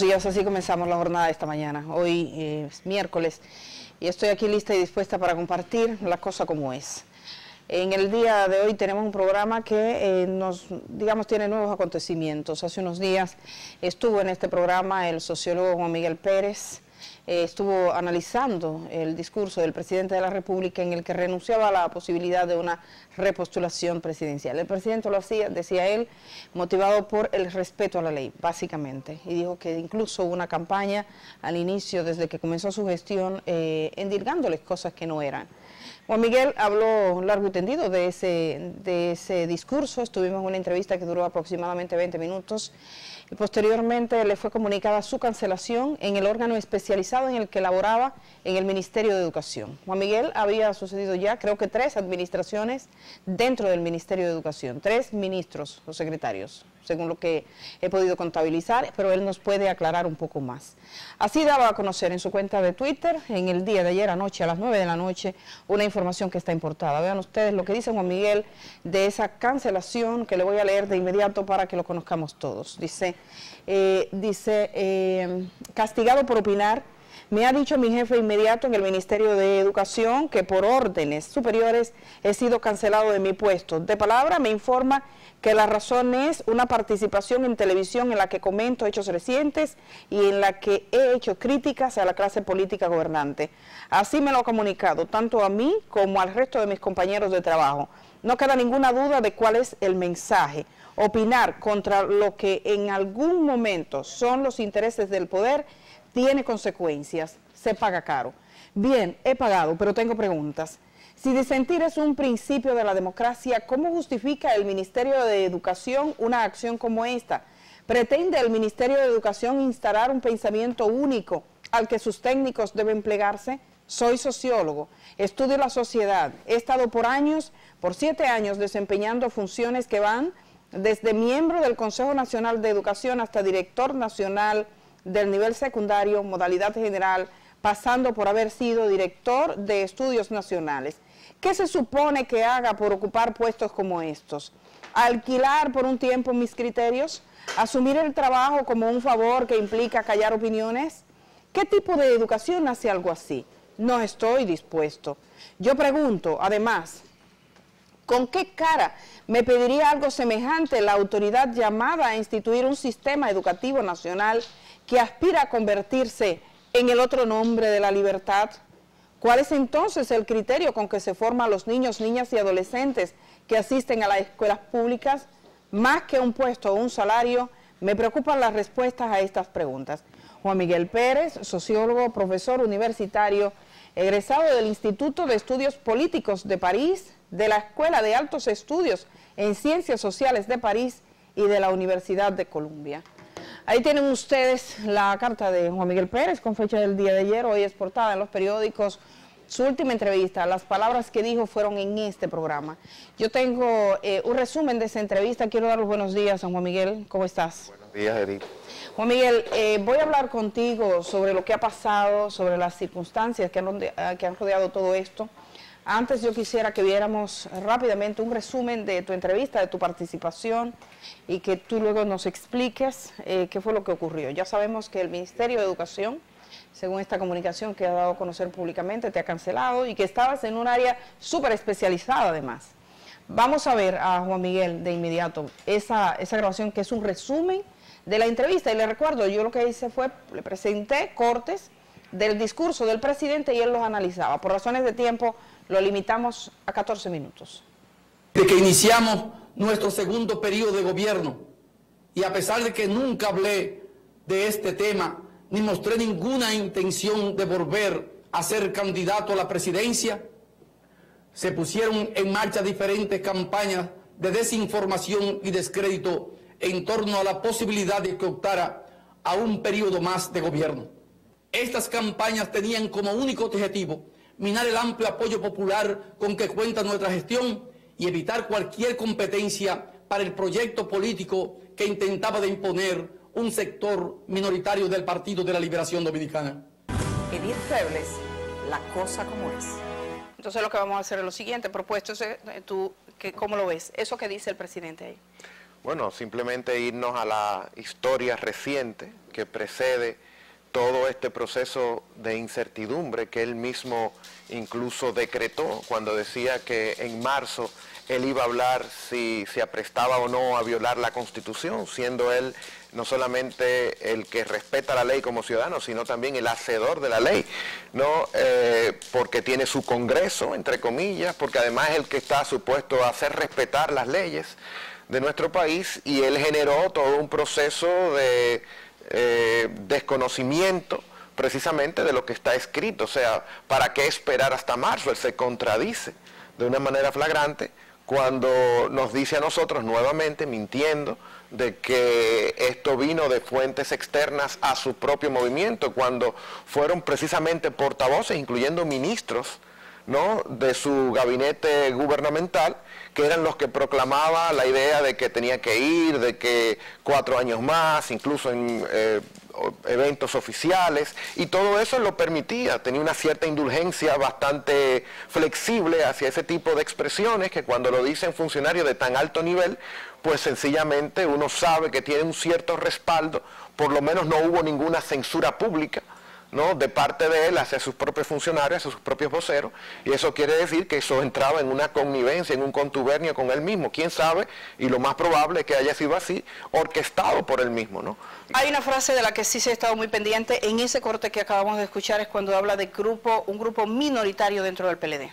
Así comenzamos la jornada de esta mañana. Hoy eh, es miércoles y estoy aquí lista y dispuesta para compartir la cosa como es. En el día de hoy tenemos un programa que eh, nos, digamos, tiene nuevos acontecimientos. Hace unos días estuvo en este programa el sociólogo Miguel Pérez, eh, estuvo analizando el discurso del presidente de la República en el que renunciaba a la posibilidad de una repostulación presidencial. El presidente lo hacía, decía él, motivado por el respeto a la ley, básicamente, y dijo que incluso hubo una campaña al inicio, desde que comenzó su gestión, eh, endilgándoles cosas que no eran. Juan Miguel habló largo y tendido de ese, de ese discurso, estuvimos en una entrevista que duró aproximadamente 20 minutos, posteriormente le fue comunicada su cancelación en el órgano especializado en el que laboraba en el Ministerio de Educación. Juan Miguel había sucedido ya, creo que tres administraciones dentro del Ministerio de Educación, tres ministros o secretarios, según lo que he podido contabilizar, pero él nos puede aclarar un poco más. Así daba a conocer en su cuenta de Twitter, en el día de ayer anoche, a las 9 de la noche, una información que está importada. Vean ustedes lo que dice Juan Miguel de esa cancelación que le voy a leer de inmediato para que lo conozcamos todos. Dice, eh, dice, eh, castigado por opinar, me ha dicho mi jefe inmediato en el Ministerio de Educación que por órdenes superiores he sido cancelado de mi puesto. De palabra me informa que la razón es una participación en televisión en la que comento hechos recientes y en la que he hecho críticas a la clase política gobernante. Así me lo ha comunicado tanto a mí como al resto de mis compañeros de trabajo. No queda ninguna duda de cuál es el mensaje. Opinar contra lo que en algún momento son los intereses del poder tiene consecuencias, se paga caro. Bien, he pagado, pero tengo preguntas. Si disentir es un principio de la democracia, ¿cómo justifica el Ministerio de Educación una acción como esta? ¿Pretende el Ministerio de Educación instalar un pensamiento único al que sus técnicos deben plegarse? Soy sociólogo, estudio la sociedad, he estado por años, por siete años, desempeñando funciones que van desde miembro del Consejo Nacional de Educación hasta director nacional del nivel secundario, modalidad general, pasando por haber sido director de estudios nacionales. ¿Qué se supone que haga por ocupar puestos como estos? ¿Alquilar por un tiempo mis criterios? ¿Asumir el trabajo como un favor que implica callar opiniones? ¿Qué tipo de educación hace algo así? No estoy dispuesto. Yo pregunto, además, ¿con qué cara me pediría algo semejante la autoridad llamada a instituir un sistema educativo nacional que aspira a convertirse en el otro nombre de la libertad? ¿Cuál es entonces el criterio con que se forman los niños, niñas y adolescentes que asisten a las escuelas públicas? Más que un puesto o un salario, me preocupan las respuestas a estas preguntas. Juan Miguel Pérez, sociólogo, profesor universitario, egresado del Instituto de Estudios Políticos de París, de la Escuela de Altos Estudios en Ciencias Sociales de París y de la Universidad de Columbia. Ahí tienen ustedes la carta de Juan Miguel Pérez con fecha del día de ayer, hoy exportada en los periódicos. Su última entrevista, las palabras que dijo fueron en este programa. Yo tengo eh, un resumen de esa entrevista. Quiero dar los buenos días a Juan Miguel. ¿Cómo estás? Buenos días, Edith. Juan Miguel, eh, voy a hablar contigo sobre lo que ha pasado, sobre las circunstancias que han, que han rodeado todo esto. Antes yo quisiera que viéramos rápidamente un resumen de tu entrevista, de tu participación y que tú luego nos expliques eh, qué fue lo que ocurrió. Ya sabemos que el Ministerio de Educación, según esta comunicación que ha dado a conocer públicamente, te ha cancelado y que estabas en un área súper especializada además. Vamos a ver a Juan Miguel de inmediato esa, esa grabación que es un resumen de la entrevista. Y le recuerdo, yo lo que hice fue, le presenté cortes del discurso del presidente y él los analizaba. Por razones de tiempo lo limitamos a 14 minutos. De que iniciamos nuestro segundo periodo de gobierno y a pesar de que nunca hablé de este tema ni mostré ninguna intención de volver a ser candidato a la presidencia, se pusieron en marcha diferentes campañas de desinformación y descrédito en torno a la posibilidad de que optara a un periodo más de gobierno. Estas campañas tenían como único objetivo minar el amplio apoyo popular con que cuenta nuestra gestión y evitar cualquier competencia para el proyecto político que intentaba de imponer un sector minoritario del Partido de la Liberación Dominicana. Edith Febles, la cosa como es. Entonces lo que vamos a hacer es lo siguiente, propuesto, tú, que, ¿cómo lo ves? Eso que dice el presidente ahí. Bueno, simplemente irnos a la historia reciente que precede todo este proceso de incertidumbre que él mismo incluso decretó cuando decía que en marzo él iba a hablar si se aprestaba o no a violar la Constitución, siendo él no solamente el que respeta la ley como ciudadano, sino también el hacedor de la ley, ¿no? Eh, porque tiene su Congreso, entre comillas, porque además es el que está supuesto a hacer respetar las leyes de nuestro país y él generó todo un proceso de eh, desconocimiento precisamente de lo que está escrito, o sea, ¿para qué esperar hasta marzo? Él se contradice de una manera flagrante cuando nos dice a nosotros nuevamente, mintiendo, de que esto vino de fuentes externas a su propio movimiento, cuando fueron precisamente portavoces, incluyendo ministros, ¿no? de su gabinete gubernamental, que eran los que proclamaba la idea de que tenía que ir, de que cuatro años más, incluso en eh, eventos oficiales, y todo eso lo permitía, tenía una cierta indulgencia bastante flexible hacia ese tipo de expresiones que cuando lo dicen funcionarios de tan alto nivel, pues sencillamente uno sabe que tiene un cierto respaldo, por lo menos no hubo ninguna censura pública, ¿no? de parte de él hacia sus propios funcionarios, hacia sus propios voceros, y eso quiere decir que eso entraba en una connivencia, en un contubernio con él mismo, quién sabe, y lo más probable es que haya sido así, orquestado por él mismo. ¿no? Hay una frase de la que sí se ha estado muy pendiente en ese corte que acabamos de escuchar, es cuando habla de grupo, un grupo minoritario dentro del PLD.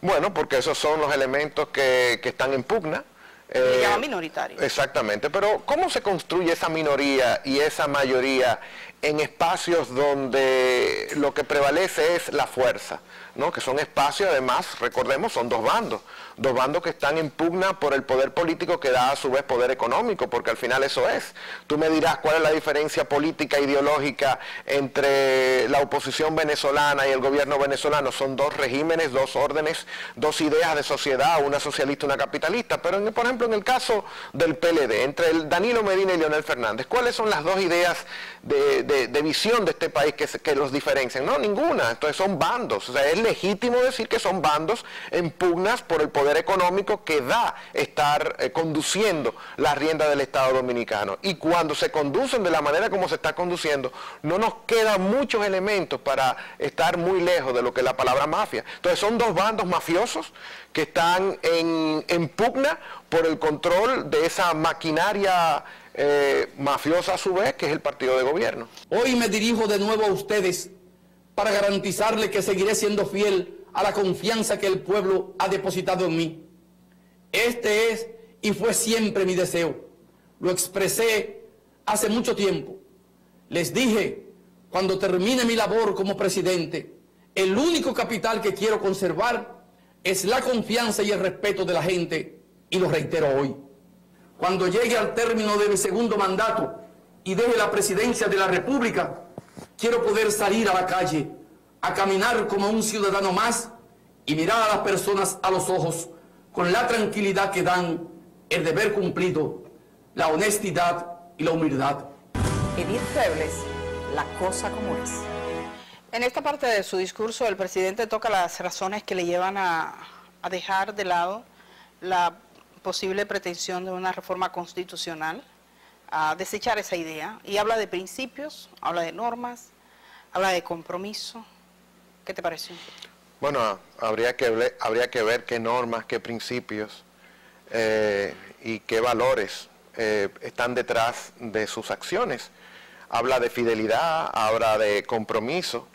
Bueno, porque esos son los elementos que, que están en pugna, se llama minoritario. Exactamente, pero ¿cómo se construye esa minoría y esa mayoría en espacios donde lo que prevalece es la fuerza? ¿no? que son espacios, además, recordemos, son dos bandos, dos bandos que están en pugna por el poder político que da a su vez poder económico, porque al final eso es. Tú me dirás cuál es la diferencia política, ideológica entre la oposición venezolana y el gobierno venezolano. Son dos regímenes, dos órdenes, dos ideas de sociedad, una socialista y una capitalista. Pero, por ejemplo, en el caso del PLD, entre el Danilo Medina y Leonel Fernández, ¿cuáles son las dos ideas de, visión de este país que, que los diferencian? No, ninguna. Entonces son bandos. O sea, es legítimo decir que son bandos en pugnas por el poder económico que da estar eh, conduciendo la rienda del Estado dominicano. Y cuando se conducen de la manera como se está conduciendo, no nos quedan muchos elementos para estar muy lejos de lo que es la palabra mafia. Entonces son dos bandos mafiosos que están en, pugna por el control de esa maquinaria eh, mafiosa a su vez, que es el partido de gobierno. Hoy me dirijo de nuevo a ustedes para garantizarle que seguiré siendo fiel a la confianza que el pueblo ha depositado en mí. Este es y fue siempre mi deseo. Lo expresé hace mucho tiempo. Les dije, cuando termine mi labor como presidente, el único capital que quiero conservar es la confianza y el respeto de la gente, y lo reitero hoy. Cuando llegue al término de mi segundo mandato y deje la presidencia de la República, Quiero poder salir a la calle, a caminar como un ciudadano más y mirar a las personas a los ojos con la tranquilidad que dan el deber cumplido, la honestidad y la humildad. Edith Febles, la cosa como es. En esta parte de su discurso, el presidente toca las razones que le llevan a, a dejar de lado la posible pretensión de una reforma constitucional a desechar esa idea y habla de principios, habla de normas, habla de compromiso. ¿Qué te pareció? Bueno, habría que, habría que ver qué normas, qué principios eh, y qué valores eh, están detrás de sus acciones. Habla de fidelidad, habla de compromiso,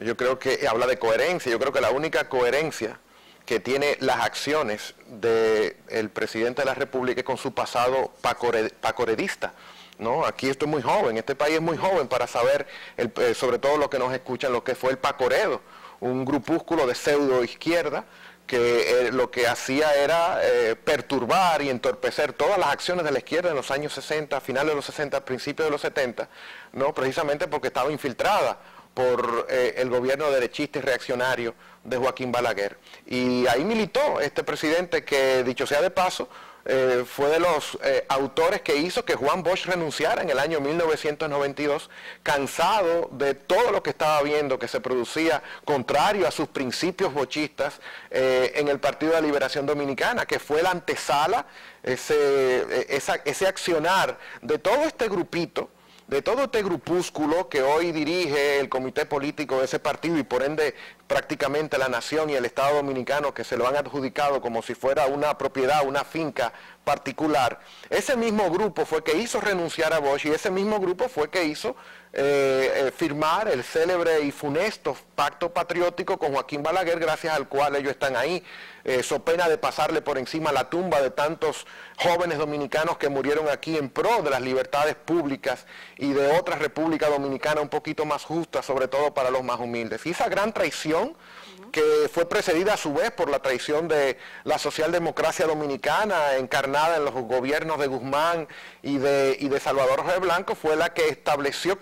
yo creo que habla de coherencia, yo creo que la única coherencia que tiene las acciones del presidente de la República con su pasado pacoredista. ¿no? Aquí estoy muy joven, este país es muy joven para saber, eh, sobre todo lo que nos escuchan, lo que fue el Pacoredo, un grupúsculo de pseudo izquierda que eh, lo que hacía era eh, perturbar y entorpecer todas las acciones de la izquierda en los años 60, finales de los 60, principios de los 70, ¿no? precisamente porque estaba infiltrada por eh, el gobierno derechista y reaccionario de Joaquín Balaguer. Y ahí militó este presidente que, dicho sea de paso, eh, fue de los eh, autores que hizo que Juan Bosch renunciara en el año 1992, cansado de todo lo que estaba viendo que se producía contrario a sus principios bochistas en el Partido de Liberación Dominicana, que fue la antesala, ese, ese accionar de todo este grupito de todo este grupúsculo que hoy dirige el comité político de ese partido y por ende prácticamente la nación y el Estado dominicano que se lo han adjudicado como si fuera una propiedad, una finca particular, ese mismo grupo fue que hizo renunciar a Bosch y ese mismo grupo fue que hizo eh, eh, firmar el célebre y funesto pacto patriótico con Joaquín Balaguer, gracias al cual ellos están ahí, eh, so pena de pasarle por encima la tumba de tantos jóvenes dominicanos que murieron aquí en pro de las libertades públicas y de otra república dominicana un poquito más justa, sobre todo para los más humildes. Y esa gran traición que fue precedida a su vez por la traición de la socialdemocracia dominicana encarnada en los gobiernos de Guzmán y de, Salvador Jorge Blanco, fue la que estableció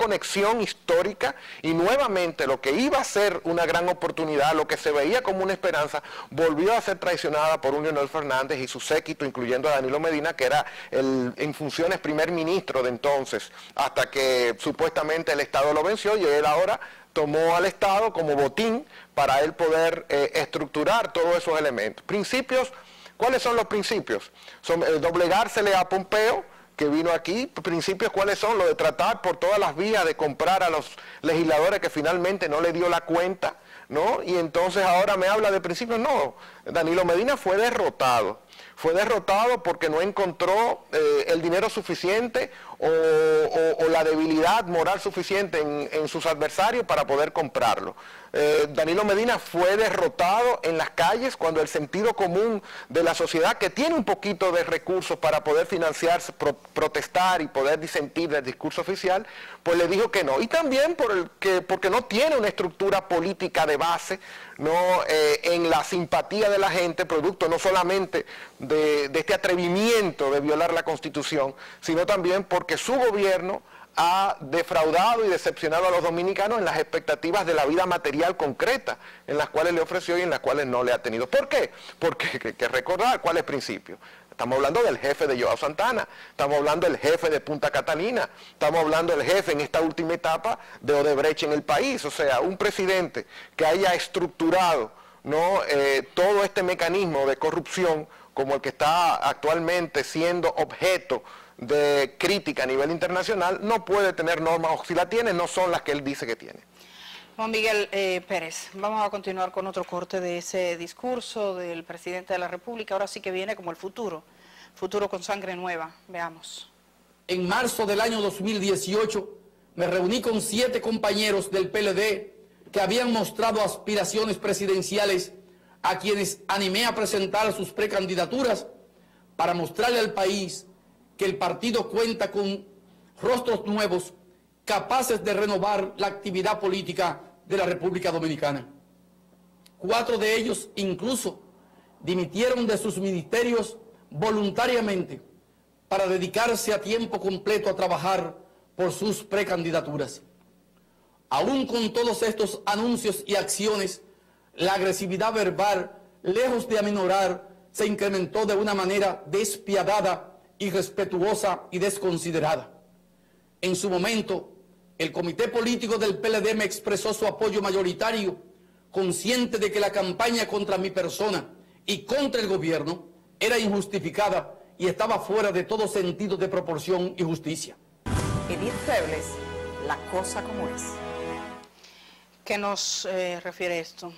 histórica y nuevamente lo que iba a ser una gran oportunidad, lo que se veía como una esperanza, volvió a ser traicionada por un Leonel Fernández y su séquito, incluyendo a Danilo Medina, que era el, en funciones primer ministro de entonces, hasta que supuestamente el Estado lo venció y él ahora tomó al Estado como botín para él poder eh, estructurar todos esos elementos. Principios, ¿cuáles son los principios? Son eh, doblegársele a Pompeo, que vino aquí, principios cuáles son, lo de tratar por todas las vías de comprar a los legisladores que finalmente no le dio la cuenta, ¿no? Y entonces ahora me habla de principios, no, Danilo Medina fue derrotado, fue derrotado porque no encontró eh, el dinero suficiente o, la debilidad moral suficiente en, sus adversarios para poder comprarlo. Eh, Danilo Medina fue derrotado en las calles cuando el sentido común de la sociedad que tiene un poquito de recursos para poder financiarse, protestar y poder disentir del discurso oficial, pues le dijo que no. Y también por porque no tiene una estructura política de base, no eh, en la simpatía de la gente, producto no solamente de, de este atrevimiento de violar la Constitución, sino también porque su gobierno ha defraudado y decepcionado a los dominicanos en las expectativas de la vida material concreta, en las cuales le ofreció y en las cuales no le ha tenido. ¿Por qué? Porque hay que recordar cuál es el principio. Estamos hablando del jefe de Joao Santana, estamos hablando del jefe de Punta Catalina, estamos hablando del jefe en esta última etapa de Odebrecht en el país. O sea, un presidente que haya estructurado ¿no? Eh, todo este mecanismo de corrupción como el que está actualmente siendo objeto de crítica a nivel internacional, no puede tener normas, o si la tiene, no son las que él dice que tiene. Juan Miguel eh, Pérez, vamos a continuar con otro corte de ese discurso del presidente de la República, ahora sí que viene como el futuro, futuro con sangre nueva, veamos. En marzo del año 2018 me reuní con siete compañeros del PLD que habían mostrado aspiraciones presidenciales a quienes animé a presentar sus precandidaturas para mostrarle al país que el partido cuenta con rostros nuevos capaces de renovar la actividad política de la República Dominicana. Cuatro de ellos incluso dimitieron de sus ministerios voluntariamente para dedicarse a tiempo completo a trabajar por sus precandidaturas. Aún con todos estos anuncios y acciones, la agresividad verbal, lejos de aminorar, se incrementó de una manera despiadada irrespetuosa y desconsiderada. En su momento, el comité político del PLD me expresó su apoyo mayoritario, consciente de que la campaña contra mi persona y contra el gobierno era injustificada y estaba fuera de todo sentido de proporción y justicia. Edith Febles, la cosa como es. ¿Qué nos eh, refiere esto?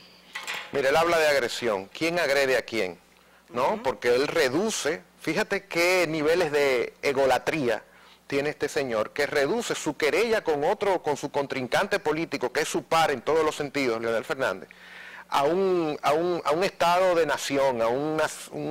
Mire, él habla de agresión. ¿Quién agrede a quién? ¿No? Porque él reduce Fíjate qué niveles de egolatría tiene este señor, que reduce su querella con otro, con su contrincante político, que es su par en todos los sentidos, Leonel Fernández, a un, a un, estado de nación, a un,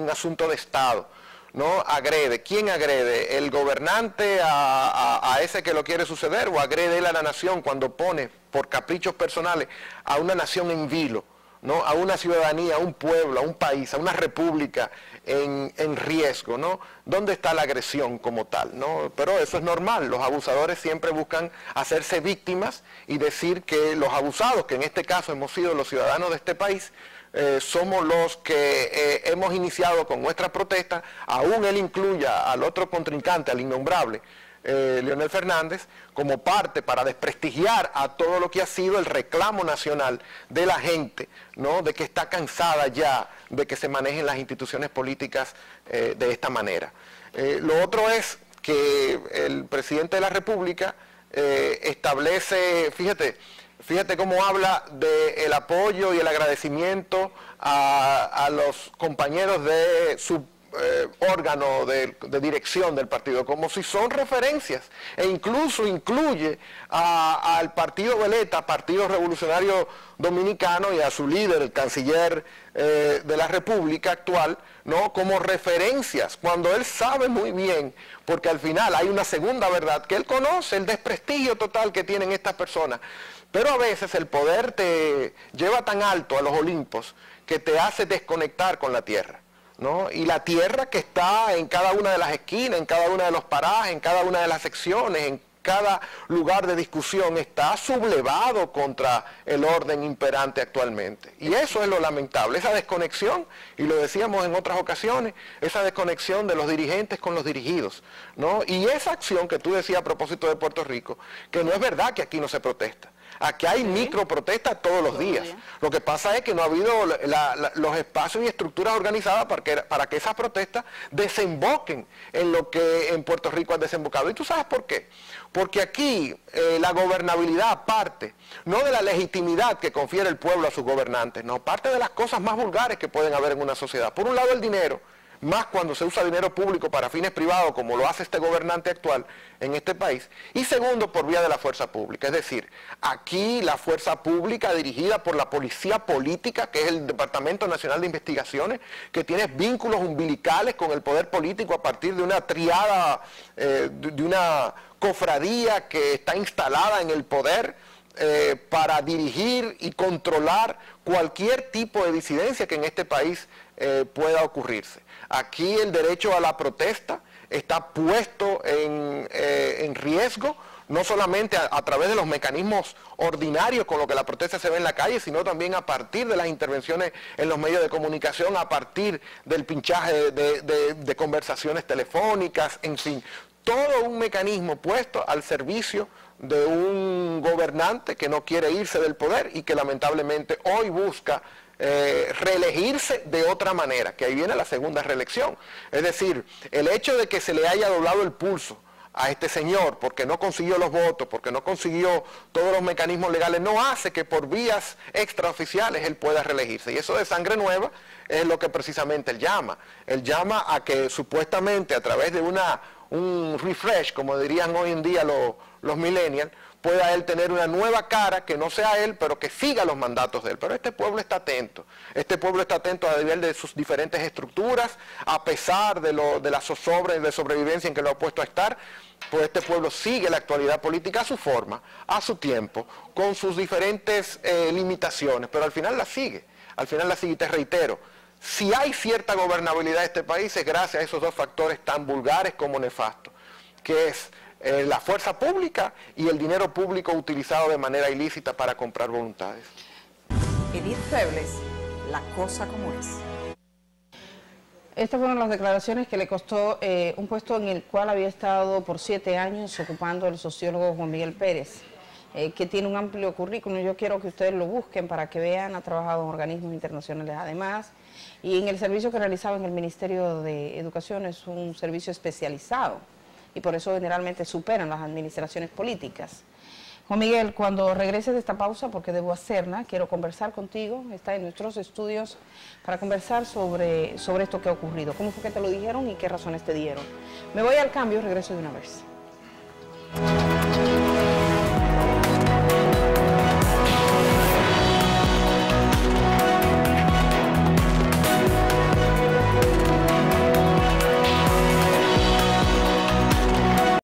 asunto de Estado. ¿no? Agrede. ¿Quién agrede? ¿El gobernante a, a, ese que lo quiere suceder o agrede él a la nación cuando pone por caprichos personales a una nación en vilo? ¿No? a una ciudadanía, a un pueblo, a un país, a una república en, riesgo, ¿no? ¿Dónde está la agresión como tal? Pero eso es normal, los abusadores siempre buscan hacerse víctimas y decir que los abusados, que en este caso hemos sido los ciudadanos de este país, eh, somos los que eh, hemos iniciado con nuestra protesta, aún él incluya al otro contrincante, al innombrable, eh, Leonel Fernández como parte para desprestigiar a todo lo que ha sido el reclamo nacional de la gente, ¿no? de que está cansada ya de que se manejen las instituciones políticas eh, de esta manera. Eh, lo otro es que el presidente de la República establece, fíjate, fíjate cómo habla del apoyo y el agradecimiento a, a los compañeros de su eh, órgano de, dirección del partido, como si son referencias, e incluso incluye al partido Veleta, Partido Revolucionario Dominicano, y a su líder, el canciller eh, de la República actual, ¿no? como referencias, cuando él sabe muy bien, porque al final hay una segunda verdad, que él conoce el desprestigio total que tienen estas personas. Pero a veces el poder te lleva tan alto a los Olimpos que te hace desconectar con la tierra. Y la tierra que está en cada una de las esquinas, en cada una de los parajes, en cada una de las secciones, en cada lugar de discusión está sublevado contra el orden imperante actualmente. Y eso es lo lamentable, esa desconexión, y lo decíamos en otras ocasiones, esa desconexión de los dirigentes con los dirigidos, ¿no? Y esa acción que tú decías a propósito de Puerto Rico, que no es verdad que aquí no se protesta. Aquí hay micro protestas todos los días. Lo que pasa es que no ha habido los espacios y estructuras organizadas para que, para que esas protestas desemboquen en lo que en Puerto Rico han desembocado. ¿Y tú sabes por qué? Porque aquí eh, la gobernabilidad parte, no de la legitimidad que confiere el pueblo a sus gobernantes, no, parte de las cosas más vulgares que pueden haber en una sociedad. Por un lado el dinero, más cuando se usa dinero público para fines privados, como lo hace este gobernante actual en este país, y segundo, por vía de la fuerza pública. Es decir, aquí la fuerza pública dirigida por la policía política, que es el Departamento Nacional de Investigaciones, que tiene vínculos umbilicales con el poder político a partir de una triada, eh, de una cofradía que está instalada en el poder, eh, para dirigir y controlar cualquier tipo de disidencia que en este país eh, pueda ocurrirse. Aquí el derecho a la protesta está puesto en, eh, riesgo, no solamente a, través de los mecanismos ordinarios con los que la protesta se ve en la calle, sino también a partir de las intervenciones en los medios de comunicación, a partir del pinchaje de conversaciones telefónicas, en fin, todo un mecanismo puesto al servicio de un gobernante que no quiere irse del poder y que lamentablemente hoy busca eh, reelegirse de otra manera, que ahí viene la segunda reelección. Es decir, el hecho de que se le haya doblado el pulso a este señor porque no consiguió los votos, porque no consiguió todos los mecanismos legales, no hace que por vías extraoficiales él pueda reelegirse. Y eso de sangre nueva es lo que precisamente él llama. Él llama a que supuestamente a través de una, un refresh, como dirían hoy en día los, los millennials, pueda él tener una nueva cara que no sea él, pero que siga los mandatos de él. Pero este pueblo está atento. Este pueblo está atento a nivel de sus diferentes estructuras, a pesar de, lo, de la zozobra de sobrevivencia en que lo ha puesto a estar, pues este pueblo sigue la actualidad política a su forma, a su tiempo, con sus diferentes eh, limitaciones, pero al final la sigue. Al final la sigue, y te reitero, si hay cierta gobernabilidad de este país es gracias a esos dos factores tan vulgares como nefastos, que es eh, la fuerza pública y el dinero público utilizado de manera ilícita para comprar voluntades. Edith Febles, la cosa como es. Estas fueron las declaraciones que le costó eh, un puesto en el cual había estado por siete años ocupando el sociólogo Juan Miguel Pérez, eh, que tiene un amplio currículum. Yo quiero que ustedes lo busquen para que vean, ha trabajado en organismos internacionales además, y en el servicio que realizaba en el Ministerio de Educación es un servicio especializado y por eso generalmente superan las administraciones políticas. Juan Miguel, cuando regreses de esta pausa, porque debo hacerla, quiero conversar contigo, está en nuestros estudios, para conversar sobre, sobre esto que ha ocurrido, cómo fue que te lo dijeron y qué razones te dieron. Me voy al cambio, regreso de una vez.